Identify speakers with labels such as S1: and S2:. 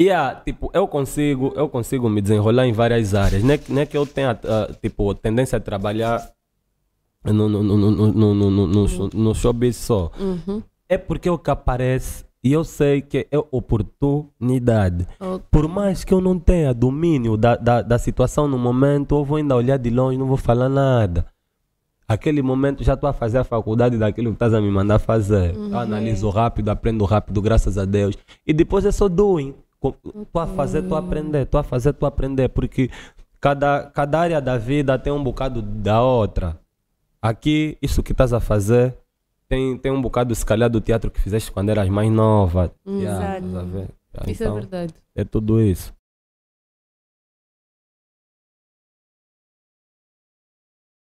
S1: Yeah, tipo, eu consigo, eu consigo me desenrolar em várias áreas. Não é, que- não é que eu tenha, ah, tipo, tendência a trabalhar no, no, no, no, no, no, no, no, no showbiz só.
S2: Uhum.
S1: É porque é o que aparece e eu sei que é oportunidade.
S2: Ok.
S1: Por mais que eu não tenha domínio da, da, da situação no momento, eu vou ainda olhar de longe, não vou falar nada. Aquele momento já estou a fazer a faculdade daquilo que estás a me mandar fazer. Eu analiso rápido, aprendo rápido, graças a Deus. E depois é só doing. Estou a fazer, estou a aprender, estou a fazer, estou a aprender. Porque cada, cada área da vida tem um bocado da outra. Aqui, isso que estás a fazer, tem, tem um bocado, se calhar, do teatro que fizeste quando eras mais nova. Yeah,
S2: Exato.
S1: ver?
S2: Isso
S1: Então,
S2: é verdade.
S1: é tudo isso.